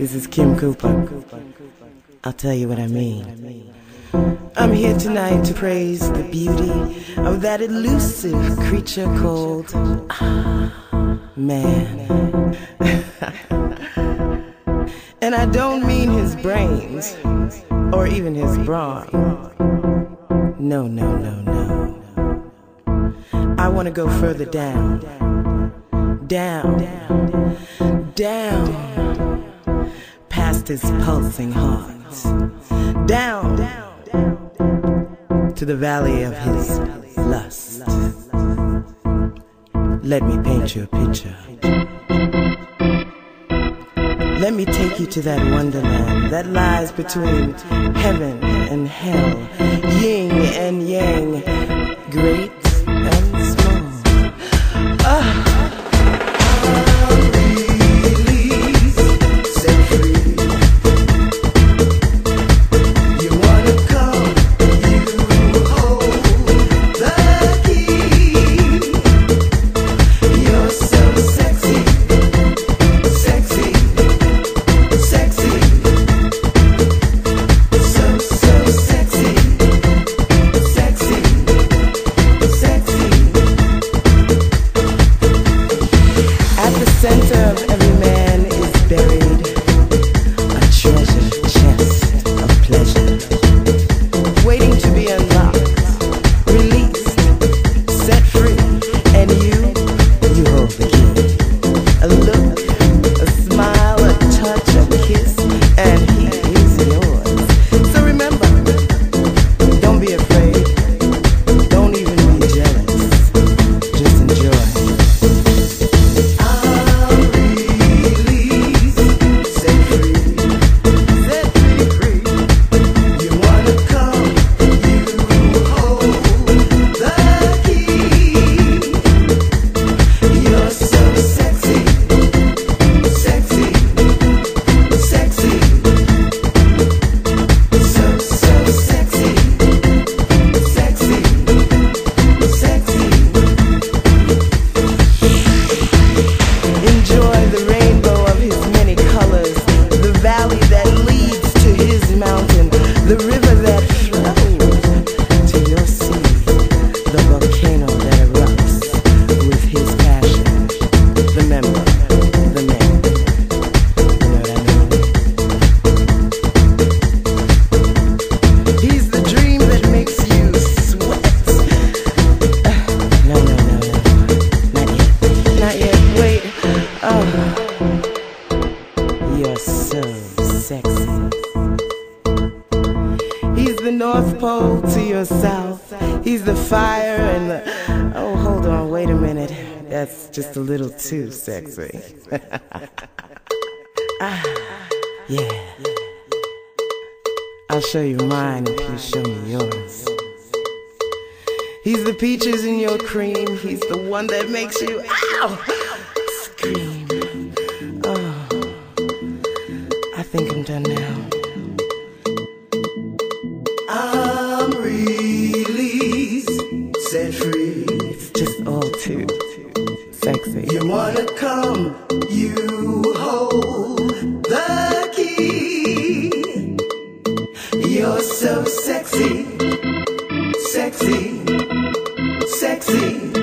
This is Kim Cooper. I'll tell you what I mean. I'm here tonight to praise the beauty of that elusive creature called ah, man. and I don't mean his brains or even his brawn. No, no, no, no. I want to go further down. Down. Down. His pulsing heart. Down to the valley of his lust. Let me paint you a picture. Let me take you to that wonderland that lies between heaven and hell, yin and yang, great You're so sexy. He's the North Pole to your south. He's the fire and the. Oh, hold on. Wait a minute. That's just a little too sexy. ah, yeah. I'll show you mine if you show me yours. He's the peaches in your cream. He's the one that makes you ow scream. Think I'm done now. I'm released, set free. It's just all too sexy. You wanna come, you hold the key. You're so sexy, sexy, sexy. So, so sexy, sexy.